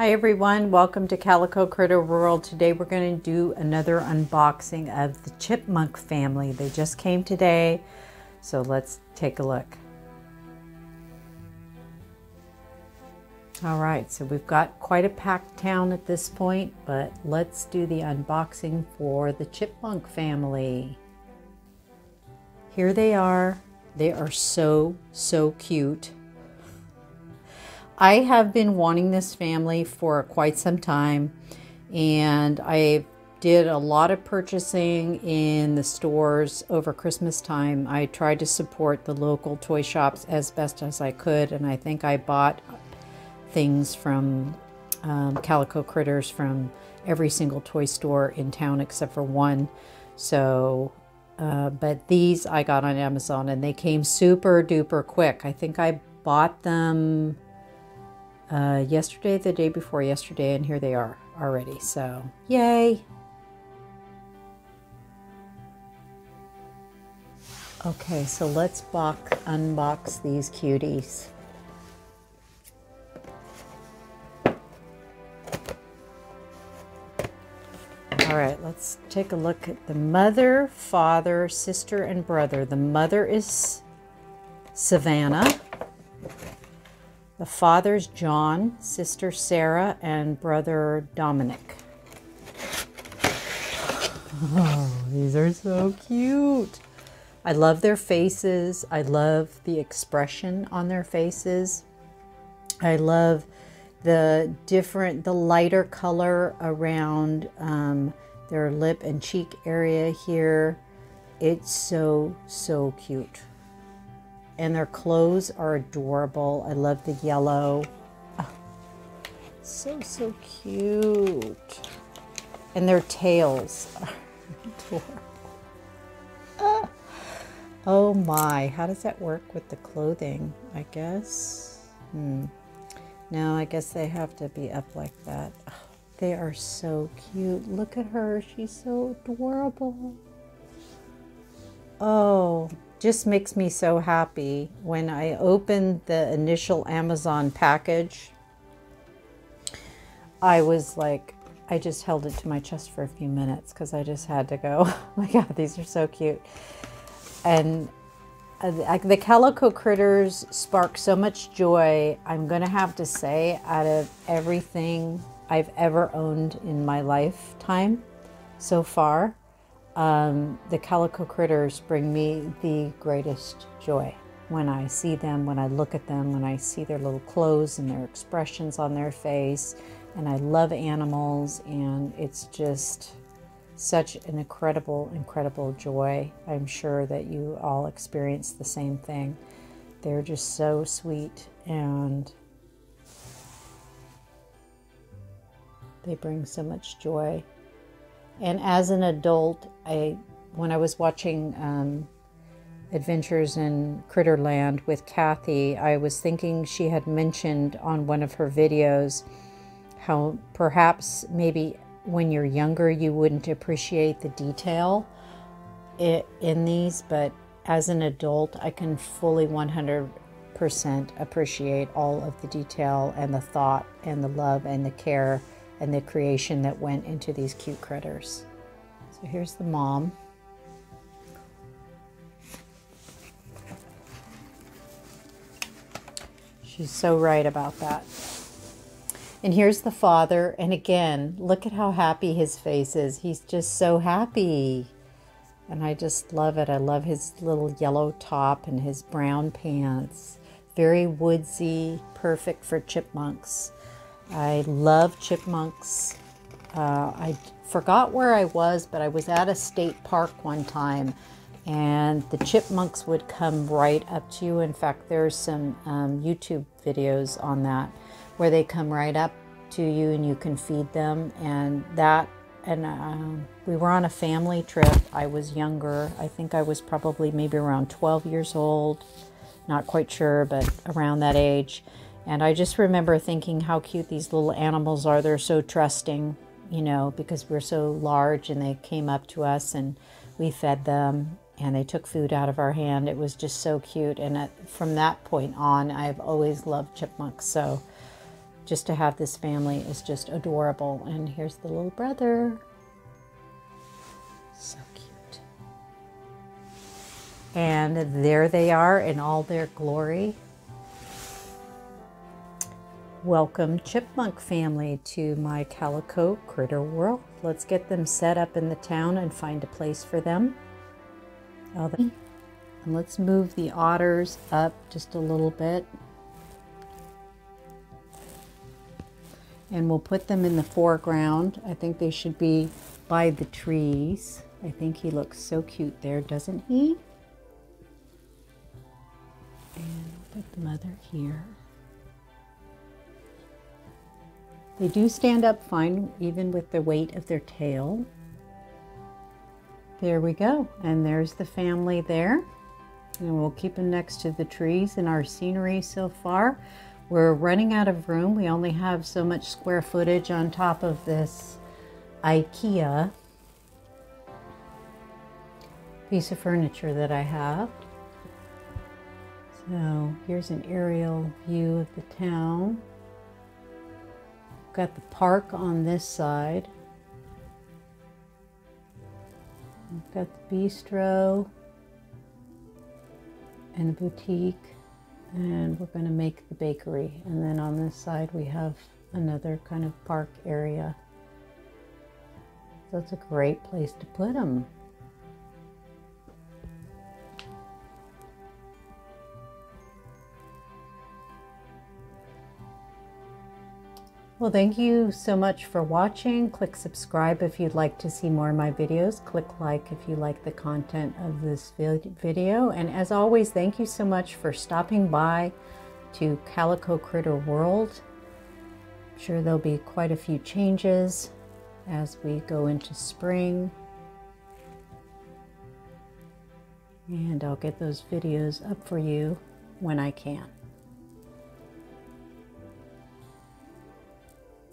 Hi everyone, welcome to Calico Critter World. Today we're going to do another unboxing of the chipmunk family. They just came today, so let's take a look. All right, so we've got quite a packed town at this point, but let's do the unboxing for the chipmunk family. Here they are. They are so, so cute. I have been wanting this family for quite some time, and I did a lot of purchasing in the stores over Christmas time. I tried to support the local toy shops as best as I could, and I think I bought things from um, Calico Critters from every single toy store in town except for one. So, uh, but these I got on Amazon and they came super duper quick. I think I bought them uh, yesterday, the day before yesterday, and here they are already. So, yay! Okay, so let's box, unbox these cuties. All right, let's take a look at the mother, father, sister, and brother. The mother is Savannah. The father's John, sister Sarah, and brother Dominic. Oh, these are so cute. I love their faces. I love the expression on their faces. I love the different, the lighter color around um, their lip and cheek area here. It's so, so cute and their clothes are adorable. I love the yellow. Oh, so, so cute. And their tails are adorable. Ah. Oh my, how does that work with the clothing? I guess. Hmm. No, I guess they have to be up like that. Oh, they are so cute. Look at her. She's so adorable. Oh, just makes me so happy. When I opened the initial Amazon package, I was like, I just held it to my chest for a few minutes because I just had to go, oh my God, these are so cute. And uh, the Calico Critters spark so much joy. I'm going to have to say, out of everything I've ever owned in my lifetime so far, um, the calico critters bring me the greatest joy when I see them, when I look at them, when I see their little clothes and their expressions on their face. And I love animals, and it's just such an incredible, incredible joy. I'm sure that you all experience the same thing. They're just so sweet and they bring so much joy. And as an adult, I when I was watching um, Adventures in Critterland with Kathy, I was thinking she had mentioned on one of her videos how perhaps maybe when you're younger you wouldn't appreciate the detail in these, but as an adult, I can fully 100% appreciate all of the detail and the thought and the love and the care and the creation that went into these cute critters. So here's the mom. She's so right about that. And here's the father. And again, look at how happy his face is. He's just so happy. And I just love it. I love his little yellow top and his brown pants. Very woodsy, perfect for chipmunks. I love chipmunks. Uh, I forgot where I was, but I was at a state park one time and the chipmunks would come right up to you. In fact, there's some um, YouTube videos on that where they come right up to you and you can feed them. And that, and um, we were on a family trip. I was younger. I think I was probably maybe around 12 years old. Not quite sure, but around that age. And I just remember thinking how cute these little animals are. They're so trusting, you know, because we're so large and they came up to us and we fed them and they took food out of our hand. It was just so cute. And at, from that point on, I've always loved chipmunks. So just to have this family is just adorable. And here's the little brother. So cute. And there they are in all their glory. Welcome Chipmunk family to my Calico Critter World. Let's get them set up in the town and find a place for them. And let's move the otters up just a little bit. And we'll put them in the foreground. I think they should be by the trees. I think he looks so cute there, doesn't he? And put the mother here. They do stand up fine even with the weight of their tail. There we go. And there's the family there. And we'll keep them next to the trees in our scenery so far. We're running out of room. We only have so much square footage on top of this IKEA piece of furniture that I have. So here's an aerial view of the town. Got the park on this side. We've got the bistro and the boutique and we're going to make the bakery and then on this side we have another kind of park area. So that's a great place to put them. Well, thank you so much for watching. Click subscribe if you'd like to see more of my videos. Click like if you like the content of this video. And as always, thank you so much for stopping by to Calico Critter World. I'm sure there'll be quite a few changes as we go into spring. And I'll get those videos up for you when I can.